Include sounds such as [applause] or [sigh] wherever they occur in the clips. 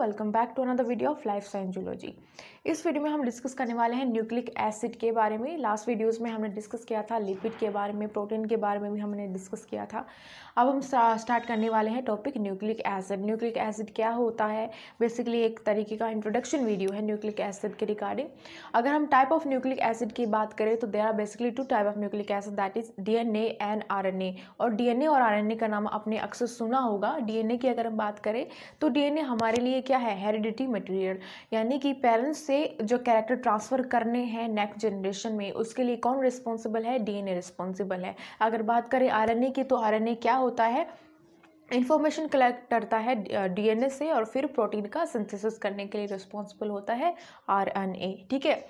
welcome back to another video of life science geology इस video में हम discuss करने वाले हैं न्यूक्लिक एसिड के बारे में। लास्ट वीडियोस में हमने डिस्कस किया था लिपिड के बारे में, प्रोटीन के बारे में भी हमने डिस्कस किया था। अब हम स्टार्ट करने वाले हैं topic nucleic acid. Nucleic acid क्या होता है? बेसिकली एक तरीके का इंट्रोडक्शन वीडियो है न्यूक्लिक एसिड के रिगार्डिंग अगर हम टाइप ऑफ़ न्यूक्लिक एसिड की बात करें तो there are basically two type of nucleic acid that is D and R और डीएनए और आरएनए का नाम आपने अक्सर सुना होगा। डीएनए की अगर हम बात करें तो डीएनए हमारे लिए क्या है? हेरिडिटी मटेरियल यानी कि पेरेंट्स से जो कैरेक्टर ट्रांसफ़र करने हैं नेक्स्ट जनरेशन में, उसके लिए कौन रिस्पॉन्सिबल है? डीएनए रिस्पॉन्सिबल है। अगर बात करें आरएनए की तो आरएनए क्या होता है? इन्फॉर्मेशन कलेक्ट करता है डीएनए से और फिर प्रोटीन का सिंथेसिस करने के लिए रिस्पॉन्सिबल होता है आरएनए ठीक है?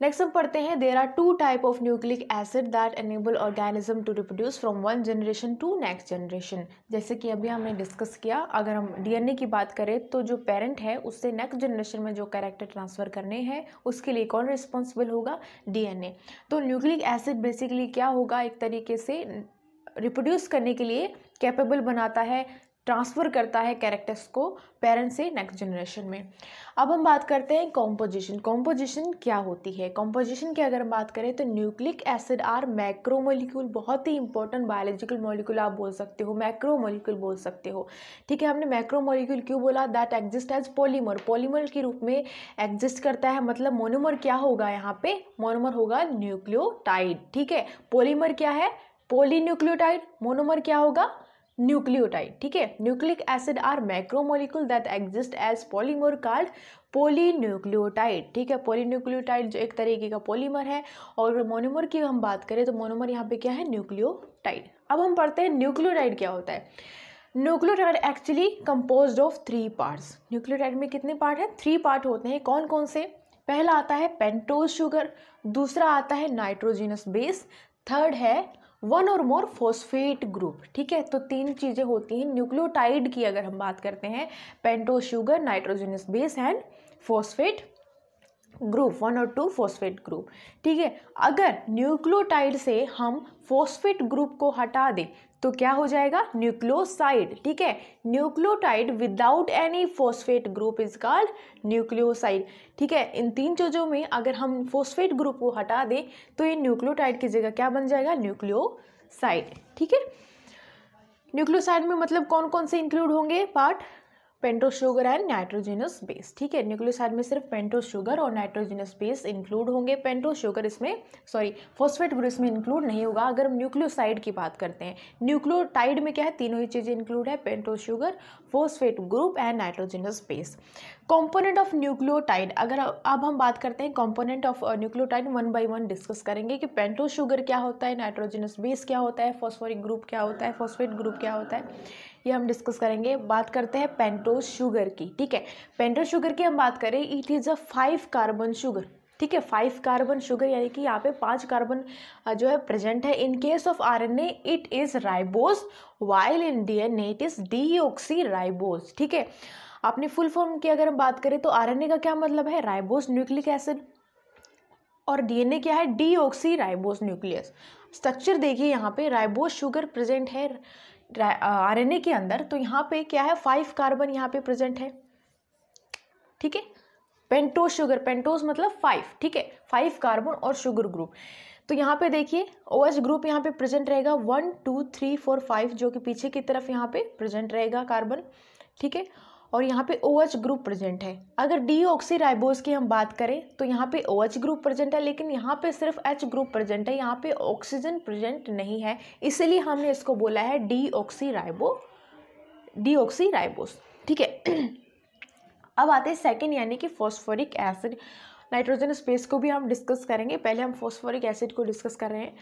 नेक्स्ट हम पढ़ते हैं there are two type of nucleic acid that enable organism to reproduce from one generation to next generation जैसे कि अभी हमने डिस्कस किया, अगर हम डीएनए की बात करें तो जो पेरेंट है, उससे नेक्स्ट जनरेशन में जो कैरेक्टर ट्रांसफ़र करने हैं, उसके लिए कौन रिस्पॉन्सिबल होगा? डीएनए तो न्यूक्लिक एसिड बेसिकली क्या होगा? एक तरीके से रिप्रोड्यूस करने के लिए कैपेबल बनाता है ट्रांसफ़र करता है कैरेक्टर्स को पेरेंट से नेक्स्ट जनरेशन में। अब हम बात करते हैं कॉम्पोजिशन कॉम्पोजिशन क्या होती है? कॉम्पोजिशन की अगर हम बात करें तो न्यूक्लिक एसिड आर मैक्रोमोलिक्यूल बहुत ही इंपॉर्टेंट बायोलॉजिकल मोलिक्यूल आप बोल सकते हो मैक्रोमोलिक्यूल बोल सकते हो। ठीक है, हमने मैक्रोमोलिक्यूल क्यों बोला? That exist as polymer polymer के रूप में एग्जिस्ट करता है मतलब मोनोमर क्या होगा यहाँ पे? मोनोमर होगा न्यूक्लियोटाइड ठीक है पोलीमर क्या है? पोलीन्यूक्लियोटाइड मोनोमर क्या होगा? न्यूक्लियोटाइड, ठीक है? Nucleic acid are macromolecule that exist as polymer called polynucleotide, ठीक है? पोलीन्यूक्लियोटाइड जो एक तरीके का पॉलीमर है और अगर मोनोमर की हम बात करें तो मोनोमर यहाँ पे क्या है? न्यूक्लियोटाइड। अब हम पढ़ते हैं न्यूक्लियोटाइड क्या होता है। Nucleotide actually compose of three parts nucleotide में कितने पार्ट हैं? थ्री पार्ट होते हैं। कौन कौन से? पहला आता है पेंटोज शुगर दूसरा आता है नाइट्रोजिनस बेस थर्ड है one or more phosphate group ठीक है? तो तीन चीज़ें होती हैं न्यूक्लियोटाइड की अगर हम बात करते हैं pento sugar nitrogenous base and phosphate group one or two phosphate group ठीक है? अगर न्यूक्लियोटाइड से हम फोस्फेट ग्रुप को हटा दें तो क्या हो जाएगा? न्यूक्लियोसाइड, ठीक है? Nucleotide without any phosphate group is called nucleoside, ठीक है? इन तीन चीज़ों में अगर हम फोस्फेट ग्रुप को हटा दें तो ये न्यूक्लियोटाइड की जगह क्या बन जाएगा? न्यूक्लियोसाइड, ठीक है? न्यूक्लियोसाइड में मतलब कौन कौन से इंक्लूड होंगे? Part pento sugar and nitrogenous base, ठीक है? न्यूक्लियोसाइड में सिर्फ़ पेंटो शुगर और नाइट्रोजिनस बेस इंक्लूड होंगे। पेंटो शुगर इसमें सॉरी फॉस्फेट ग्रुप इसमें इंक्लूड नहीं होगा। अगर हम न्यूक्लियोसाइड की बात करते हैं, न्यूक्लियोटाइड में क्या है? तीनों ही चीज़ें इंक्लूड है pento sugar phosphate group and nitrogenous base component of nucleotide अगर अब हम बात करते हैं component of nucleotide one by one discuss करेंगे कि पेंटो शुगर क्या होता है नाइट्रोजिनस बेस क्या होता है फॉस्फोरिक ग्रुप क्या होता है फॉस्फेट ग्रुप क्या होता है। ये हम डिस्कस करेंगे। बात करते हैं पेंटोज शुगर की, ठीक है? पेंटोज शुगर की हम बात करें it is a five carbon sugar ठीक है? फाइव कार्बन शुगर यानी कि यहाँ पे पाँच कार्बन जो है प्रेजेंट है। In case of R N A it is ribose while in D N A it is deoxyribose ठीक है? अपनी फुल फॉर्म की अगर हम बात करें तो आर एन ए का क्या मतलब है? राइबोज न्यूक्लिक एसिड और डीएनए क्या है? D oxy ribose nucleus structure देखिए यहाँ पे राइबोज शुगर प्रेजेंट है। आरएनए के अंदर तो यहाँ पे क्या है फाइव कार्बन यहाँ पे प्रेजेंट है। ठीक है? पेंटोस शुगर पेंटोस मतलब फाइव ठीक है? फाइव कार्बन और शुगर ग्रुप तो यहाँ पे देखिए ओ एच ग्रुप यहाँ पे प्रेजेंट रहेगा one two three four five जो कि पीछे की तरफ़ यहाँ पे प्रेजेंट रहेगा कार्बन ठीक है? और यहाँ पे ओ OH ग्रुप प्रेजेंट है। अगर डी ऑक्सी राइबोज की हम बात करें तो यहाँ पे ओ OH ग्रुप प्रेजेंट है, लेकिन यहाँ पे सिर्फ़ एच ग्रुप प्रेजेंट है, यहाँ पे ऑक्सीजन प्रेजेंट नहीं है। इसलिए हमने इसको बोला है डी ऑक्सी राइबो डी ऑक्सी राइबोस ठीक है। [clears throat] अब आते हैं सेकेंड यानी कि फॉस्फोरिक एसिड नाइट्रोजन स्पेस को भी हम डिस्कस करेंगे। पहले हम फॉस्फोरिक एसिड को डिस्कस कर रहे हैं।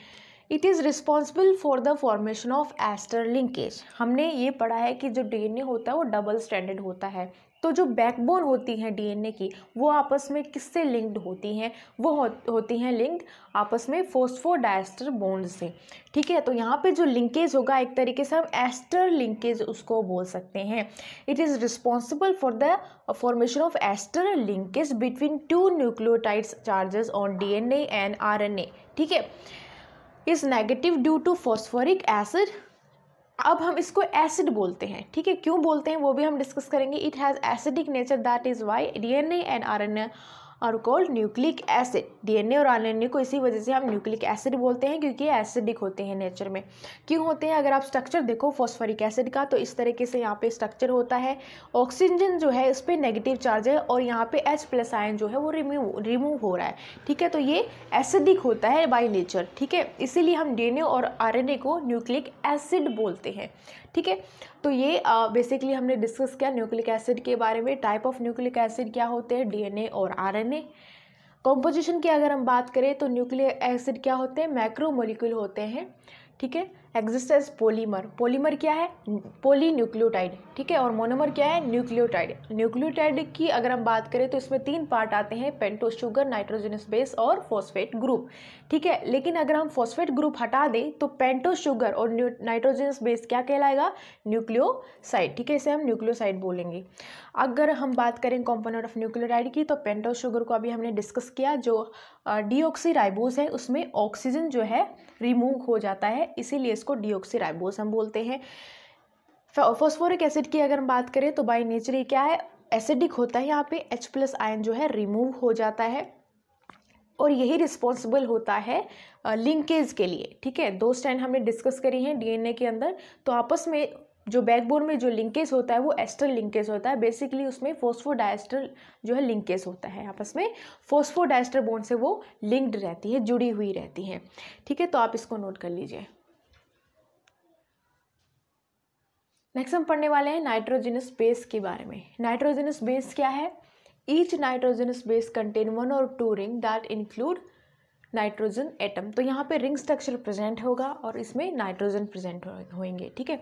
It is responsible for the formation of ester linkage हमने ये पढ़ा है कि जो डीएनए होता है वो डबल स्टैंडर्ड होता है। तो जो बैकबोन होती हैं डीएनए की वो आपस में किससे लिंक्ड होती हैं? वो हो, होती हैं लिंक्ड आपस में फोस्फोडाइस्टर बॉन्ड से। ठीक है तो यहाँ पे जो लिंकेज होगा एक तरीके से हम एस्टर लिंकेज उसको बोल सकते हैं। It is responsible for the formation of ester linkage between two nucleotides charges on DNA and RNA ठीक है is negative due to phosphoric acid अब हम इसको एसिड बोलते हैं, ठीक है? क्यों बोलते हैं? वो भी हम डिस्कस करेंगे। It has acidic nature that is why D N A and RNA are called nucleic acid DNA और आरएनए को इसी वजह से हम न्यूक्लिक एसिड बोलते हैं, क्योंकि ये एसिडिक होते हैं नेचर में। क्यों होते हैं? अगर आप स्ट्रक्चर देखो फॉस्फरिक एसिड का तो इस तरीके से यहाँ पे स्ट्रक्चर होता है। ऑक्सीजन जो है, इस पर नेगेटिव चार्ज है और यहाँ पे एच प्लस आयन जो है, वो रिमूव रिमूव हो रहा है। ठीक है? तो ये एसिडिक होता है बाई नेचर ठीक है? इसीलिए हम डीएनए और आरएनए को न्यूक्लिक एसिड बोलते हैं। ठीक है? तो ये बेसिकली हमने डिस्कस किया न्यूक्लिक एसिड के बारे में टाइप ऑफ़ न्यूक्लिक एसिड क्या होते हैं? डीएनए और आरएनए कॉम्पोजिशन की अगर हम बात करें तो न्यूक्लिक एसिड क्या होते हैं? मैक्रोमोलिक्यूल होते हैं, ठीक है? एग्जिस्ट एज पोलीमर पोलीमर क्या है? पोली न्यूक्लियोटाइड ठीक है? और मोनोमर क्या है? न्यूक्लियोटाइड न्यूक्लियोटाइड की अगर हम बात करें तो इसमें तीन पार्ट आते हैं पेंटो शुगर नाइट्रोजनस बेस और फॉस्फेट ग्रुप ठीक है? लेकिन अगर हम फॉस्फेट ग्रुप हटा दें तो पेंटो शुगर और नाइट्रोजनस बेस क्या कहलाएगा? न्यूक्लियोसाइड ठीक है? इसे हम न्यूक्लियोसाइड बोलेंगे. अगर हम बात करें कॉम्पोनेंट ऑफ़ न्यूक्लियोटाइड की तो पेंटो शुगर को अभी हमने डिस्कस किया, जो डीऑक्सी राइबोस है, उसमें ऑक्सीजन जो है रिमूव हो जाता है. इसीलिए इसको डीऑक्सी राइबोस हम बोलते हैं। फॉस्फोरिक एसिड की अगर हम बात करें तो बाई नेचर ये क्या है? एसिडिक होता है यहाँ पे एच प्लस आयन जो है रिमूव हो जाता है। और यही रिस्पॉन्सिबल होता है लिंकेज के लिए, ठीक है? दो स्टैंड हमने डिस्कस करी हैं डीएनए के अंदर। तो आपस में जो बैकबोन में जो लिंकेज होता है, वो एस्टर लिंकेज होता है। बेसिकली उसमें फोस्फोडाइस्टर जो है लिंकेज होता है आपस में। फोस्फोडाइस्टर बोन से वो लिंक्ड रहती है, जुड़ी हुई रहती है। ठीक है तो आप इसको नोट कर लीजिए। नेक्स्ट हम पढ़ने वाले हैं नाइट्रोजिनस बेस के बारे में। नाइट्रोजिनस बेस क्या है? Each nitrogenous base contain one or two ring that include nitrogen atom तो यहाँ पे रिंग स्ट्रक्चर प्रेजेंट होगा और इसमें नाइट्रोजन प्रेजेंट होंगे ठीक है?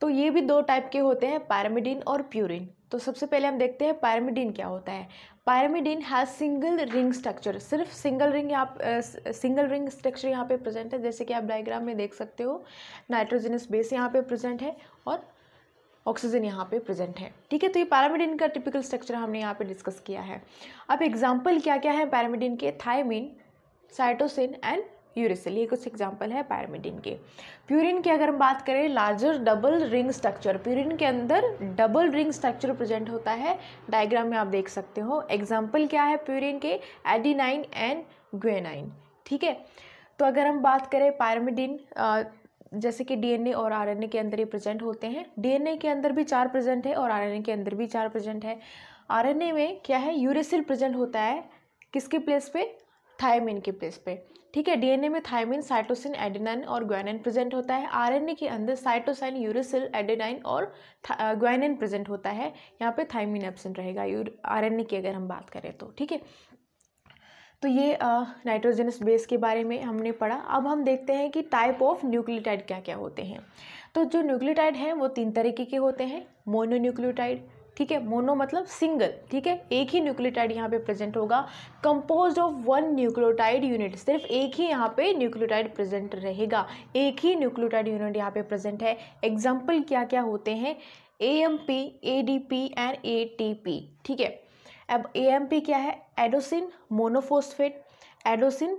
तो ये भी दो टाइप के होते हैं पैरामिडिन और प्यूरिन तो सबसे पहले हम देखते हैं पैरामिडिन क्या होता है। Pyrimidine has single ring structure सिर्फ़ सिंगल रिंग यहाँ सिंगल रिंग स्ट्रक्चर यहाँ पे प्रेजेंट है, जैसे कि आप डायग्राम में देख सकते हो नाइट्रोजनस बेस यहाँ पे प्रेजेंट है और ऑक्सीजन यहाँ पे प्रेजेंट है। ठीक है तो ये पैरामिडिन का टिपिकल स्ट्रक्चर हमने यहाँ पे डिस्कस किया है। अब एग्ज़ाम्पल क्या क्या है पैरामिडिन के? थायमिन साइटोसिन एंड यूरिसिल, ये कुछ एग्ज़ाम्पल है पैरामिडिन के। प्यूरिन की अगर हम बात करें larger double ring structure purine के अंदर डबल रिंग स्ट्रक्चर प्रेजेंट होता है। डायग्राम में आप देख सकते हो। एग्ज़ाम्पल क्या है प्यूरिन के? एडीनाइन एंड ग्वेनाइन ठीक है? तो अगर हम बात करें पैरामिडिन जैसे कि डीएनए और आरएनए के अंदर ये प्रेजेंट होते हैं। डीएनए के अंदर भी चार प्रेजेंट है और आरएनए के अंदर भी चार प्रेजेंट है। आरएनए में क्या है? यूरेसिल प्रेजेंट होता है। किसके प्लेस पे? थायमिन के प्लेस पे। ठीक है डीएनए में थायमिन साइटोसिन एडेनाइन और ग्वानिन प्रेजेंट होता है। आरएनए के अंदर साइटोसाइन यूरिसिल एडेनाइन और ग्वानिन प्रेजेंट होता है। यहाँ पे थायमिन एब्सेंट रहेगा। आरएनए की अगर हम बात करें तो ठीक है? तो ये नाइट्रोजनस बेस के बारे में हमने पढ़ा। अब हम देखते हैं कि टाइप ऑफ़ न्यूक्लियोटाइड क्या क्या होते हैं। तो जो न्यूक्लियोटाइड हैं, वो तीन तरीके के होते हैं। मोनोन्यूक्लियोटाइड ठीक है? मोनो मतलब सिंगल ठीक है? एक ही न्यूक्लियोटाइड यहाँ पे प्रेजेंट होगा। Compose of one nucleotide unit सिर्फ़ एक ही यहाँ पे न्यूक्लियोटाइड प्रेजेंट रहेगा। एक ही न्यूक्लियोटाइड यूनिट यहाँ पे प्रेजेंट है। एग्ज़ाम्पल क्या क्या होते हैं? A M P A D P and A T P ठीक है? अब ए एम पी क्या है? Adenosine monophosphate adenosine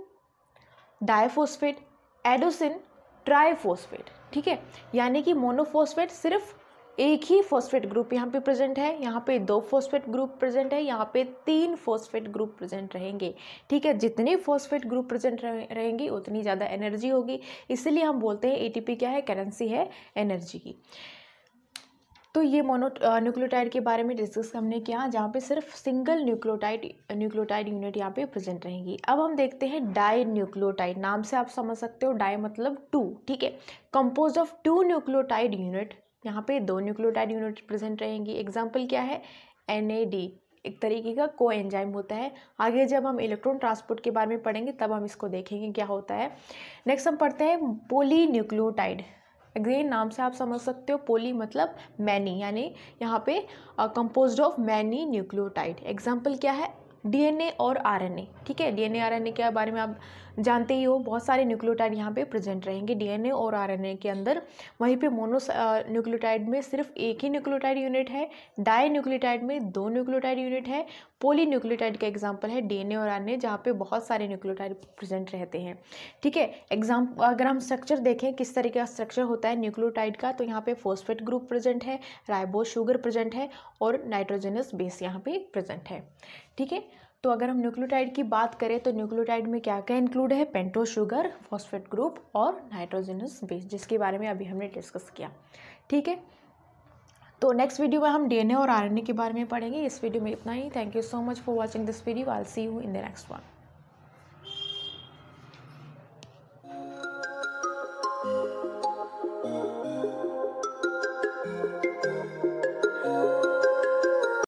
diphosphate adenosine triphosphate ठीक है? यानी कि मोनोफोस्फेट सिर्फ़ एक ही फॉस्फेट ग्रुप यहाँ पे प्रेजेंट है, यहाँ पे दो फॉस्फेट ग्रुप प्रेजेंट है, यहाँ पे तीन फॉस्फेट ग्रुप प्रेजेंट रहेंगे। ठीक है, जितने फॉस्फेट ग्रुप प्रेजेंट रहेंगी, उतनी ज़्यादा एनर्जी होगी। इसलिए हम बोलते हैं एटीपी क्या है? करेंसी है एनर्जी की। तो ये मोनो न्यूक्लियोटाइड के बारे में डिस्कस हमने किया, जहाँ पे सिर्फ़ सिंगल न्यूक्लियोटाइड न्यूक्लियोटाइड यूनिट यहाँ पे प्रेजेंट रहेंगी। अब हम देखते हैं डाई न्यूक्लियोटाइड नाम से आप समझ सकते हो डाई मतलब टू ठीक है? Compose of two nucleotide unit यहाँ पे दो न्यूक्लियोटाइड यूनिट प्रेजेंट रहेंगी। एग्ज़ाम्पल क्या है? एनएडी एक तरीके का को एंजाइम होता है। आगे जब हम इलेक्ट्रॉन ट्रांसपोर्ट के बारे में पढ़ेंगे, तब हम इसको देखेंगे क्या होता है। नेक्स्ट हम पढ़ते हैं पोली न्यूक्लियोटाइड अगेन नाम से आप समझ सकते हो पोली मतलब मैनी, यानी यहाँ पे compose of many nucleotide. Example क्या है? डीएनए और आरएनए, ठीक है? डीएनए, आरएनए के बारे में आप जानते ही हो, बहुत सारे न्यूक्लियोटाइड यहाँ पे प्रेजेंट रहेंगे। डीएनए और आरएनए के अंदर, वहीं पे मोनो न्यूक्लियोटाइड में सिर्फ़ एक ही न्यूक्लियोटाइड यूनिट है, डाई न्यूक्लियोटाइड में दो न्यूक्लियोटाइड यूनिट है पोली न्यूक्लियोटाइड का एग्ज़ाम्पल है डीएनए और आरएनए, जहाँ पे बहुत सारे न्यूक्लियोटाइड प्रेजेंट रहते हैं। ठीक है, एग्ज़ाम, अगर हम स्ट्रक्चर देखें, किस तरीके का स्ट्रक्चर होता है न्यूक्लियोटाइड का तो यहाँ पे फोस्फेट ग्रुप प्रेजेंट है राइबो शुगर प्रेजेंट है, और नाइट्रोजनस बेस यहाँ पे प्रेजेंट है। ठीक है तो अगर हम न्यूक्लियोटाइड की बात करें तो न्यूक्लियोटाइड में क्या क्या इंक्लूड है? पेंटो शुगर, फॉस्फेट ग्रुप और नाइट्रोजनस बेस, जिसके बारे में अभी हमने डिस्कस किया। ठीक है तो नेक्स्ट वीडियो में हम डीएनए और आरएनए के बारे में पढ़ेंगे। इस वीडियो में इतना ही। Thank you so much for watching this video I see you in the next one